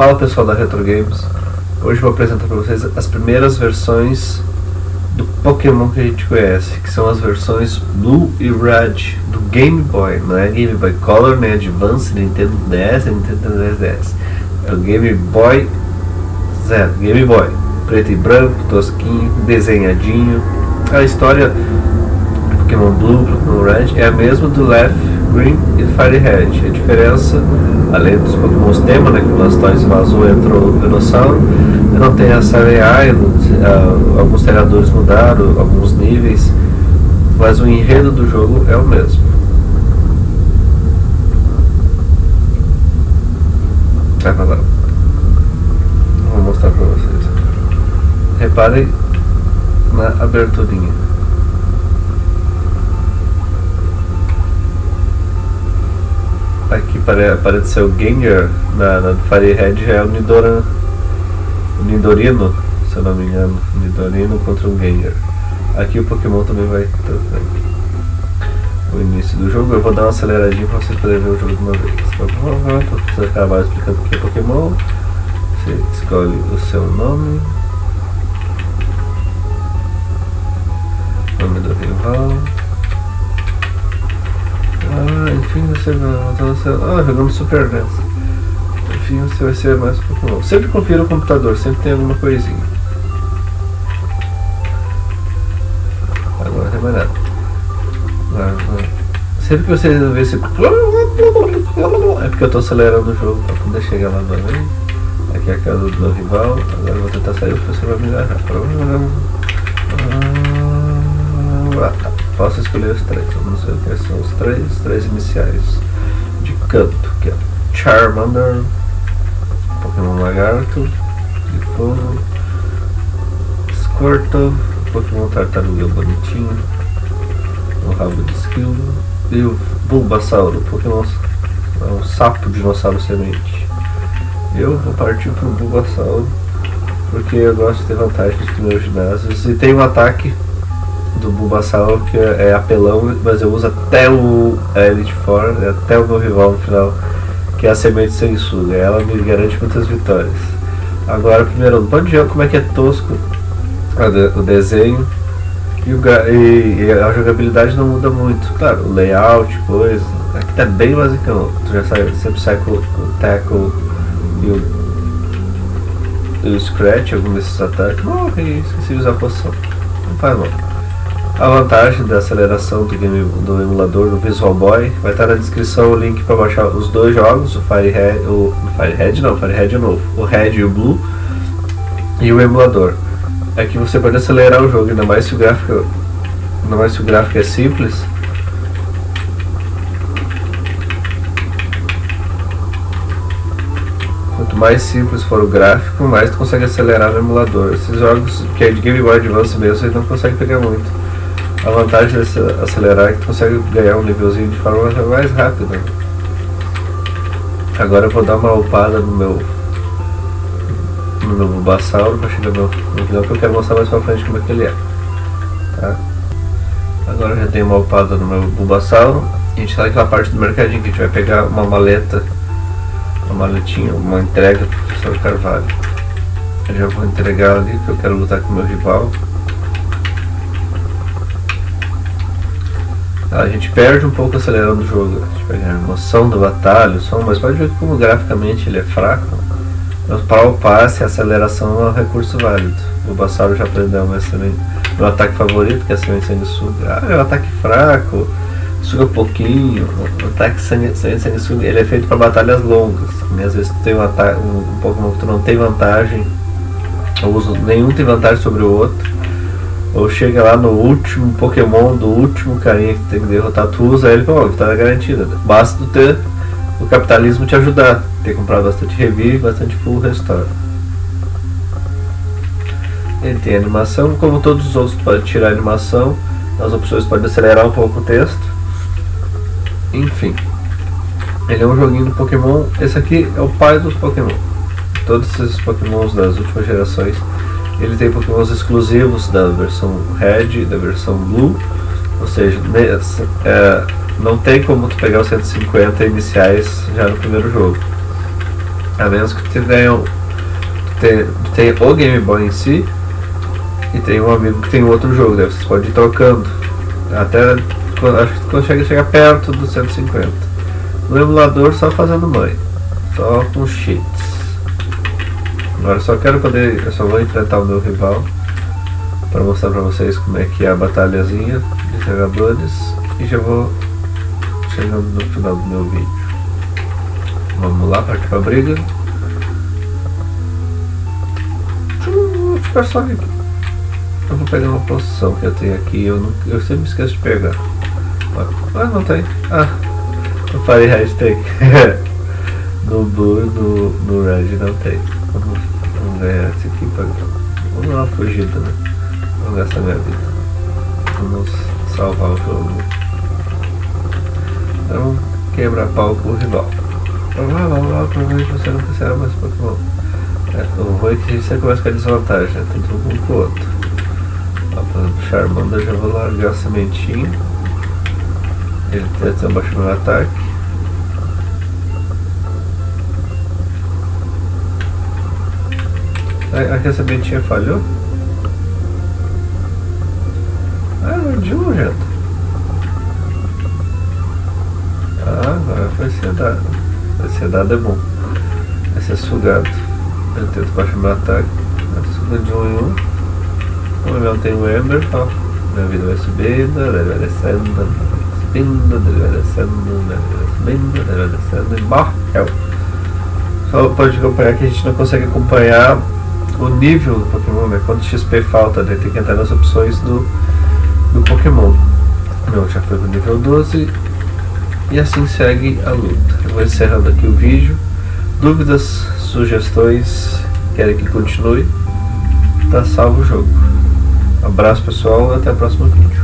Fala pessoal da Retro Games, hoje vou apresentar para vocês as primeiras versões do Pokémon que a gente conhece, que são as versões Blue e Red do Game Boy, não é Game Boy Color, nem Advance, Nintendo DS, Nintendo 10DS, é o Game Boy Zero, Game Boy, preto e branco, tosquinho, desenhadinho, a história do Pokémon Blue, Pokémon Red é a mesma do Left, Green e Fire Red, a diferença além dos Pokémon tema, né, que o Blastoise vazou e entrou o Dinossauro, não tem a Silent Island, uh, alguns treinadores mudaram, alguns níveis, mas o enredo do jogo é o mesmo. Pra lá. Vou mostrar pra vocês. Reparem na aberturinha. Aqui parece ser o Gengar, na, na Fire Red já é o Nidoran, o Nidorino, se eu não me engano, Nidorino contra um Gengar. Aqui o Pokémon também vai o início do jogo. Eu vou dar uma aceleradinha para vocês poderem ver o jogo de uma vez. Para você acabar explicando o que é Pokémon, você escolhe o seu nome, nome do rival. Ah, enfim você vai Ah, jogando Super NES. Enfim você vai ser mais Pokémon. Sempre confira o computador, sempre tem alguma coisinha. Agora não mais nada. Vai, vai. Sempre que você ver esse. É porque eu estou acelerando o jogo para poder chegar lá também. Aqui é a casa do rival. Agora eu vou tentar sair, o professor vai me agarrar. Ah, tá. Posso escolher os três. Vamos ver quais são os três, três iniciais de canto, que é Charmander, Pokémon Lagarto, de fogo, Squirtle, Pokémon Tartaruga bonitinho, o rabo de esquilo, e o Bulbasauro, Pokémon é um sapo dinossauro semente. Eu vou partir pro Bulbasauro porque eu gosto de ter vantagem nos primeiros ginásios e tem um ataque do Bulbasaur, que é, apelão, mas eu uso até o Elite Four, até o meu rival no final, que é a semente sanguessuga. Ela me garante muitas vitórias. Agora, primeiro, pode ver como é que é tosco o desenho e, o, e, e, a jogabilidade não muda muito. Claro, o layout, coisa, aqui tá bem basicão. Tu já sai, sempre sai com, o tackle e o, e o scratch, algum desses ataques. Oh, esqueci de usar a poção. Não faz mal. A vantagem da aceleração do, game, do emulador do Visual Boy vai estar na descrição o link para baixar os dois jogos, o Firehead, o Firehead não, Firehead é novo, o Red e o Blue e o emulador. É que você pode acelerar o jogo, ainda mais se o gráfico, ainda mais se o gráfico é simples. Quanto mais simples for o gráfico, mais tu consegue acelerar no emulador. Esses jogos que é de Game Boy Advance mesmo, você não consegue pegar muito. A vantagem desse acelerar é que consegue ganhar um nívelzinho de forma mais rápida. Agora eu vou dar uma upada no meu no meu Bulbasauro para chegar no, no final que eu quero mostrar mais pra frente como é que ele é. Tá? Agora eu já tenho uma upada no meu Bulbasauro. A gente está naquela parte do mercadinho que a gente vai pegar uma maleta, uma maletinha, uma entrega pro professor Carvalho. Eu já vou entregar ali que eu quero lutar com o meu rival. A gente perde um pouco acelerando o jogo. A gente perde a emoção do batalha, o som, mas pode ver como graficamente ele é fraco. Mas para o passe, a aceleração é um recurso válido. O Bassaro já aprendeu meu, meu ataque favorito, que é a semente sanguessuga. Ah, é um ataque fraco, suga pouquinho. O ataque semente sanguessuga ele é feito para batalhas longas. E às vezes tu tem um, ataque, um, um Pokémon que tu não tem vantagem, ou nenhum tem vantagem sobre o outro ou chega lá no último Pokémon do último carinha que tem que derrotar, tu usa ele como vitória garantida. Basta tu ter o capitalismo te ajudar, ter comprado bastante revive, bastante full restore. Ele tem animação, como todos os outros pode tirar animação, as opções podem acelerar um pouco o texto. Enfim. Ele é um joguinho do Pokémon. Esse aqui é o pai dos Pokémon. Todos esses Pokémons das últimas gerações ele tem pokémons exclusivos da versão Red e da versão Blue, ou seja, é, não tem como tu pegar os 150 iniciais já no primeiro jogo. A menos que tu tenha, tem, tem o Game Boy em si e tem um amigo que tem outro jogo, daí você pode ir trocando. Até acho que tu consegue chegar perto dos 150. No emulador só fazendo mãe. Só com cheats. Agora só quero poder. Eu só vou enfrentar o meu rival para mostrar para vocês como é que é a batalhazinha de jogadores e já vou chegando no final do meu vídeo. Vamos lá, partir pra briga. Super Sonic. Eu vou pegar uma posição que eu tenho aqui, eu, não, eu sempre esqueço de pegar. Ah, não tem. Ah, eu falei hashtag. no Blue no, no Red não tem. Vamos, ganhar esse pra. Vamos dar uma fugida, né? Vamos gastar minha vida. Vamos salvar o jogo. Então, quebra pau com o rival. Vamos lá, vamos lá, provavelmente você não quiser mais Pokémon. É, o ruim é que você começa com a desvantagem, né? Tanto um com o outro. Ó, por exemplo, Charmander já vou largar a sementinha. Ele tenta abaixar meu ataque. A sementinha falhou? Ah, não de um jeito. Ah, agora vai ser dado. Vai ser dado é bom. Vai ser sugado. Eu tento baixar meu ataque. Suga de um em um. Como eu não tenho Ember, ó. Minha vida vai subindo, ele vai descendo, subindo, ele vai descendo, ele vai subindo, ele vai descendo e morreu. Só pode acompanhar que a gente não consegue acompanhar o nível do Pokémon, né? Quanto XP falta, né? Tem que entrar nas opções do, do Pokémon. Meu, já foi pro nível 12 e assim segue a luta. Eu vou encerrando aqui o vídeo. Dúvidas, sugestões, querem que continue? Tá salvo o jogo. Abraço pessoal, até o próximo vídeo.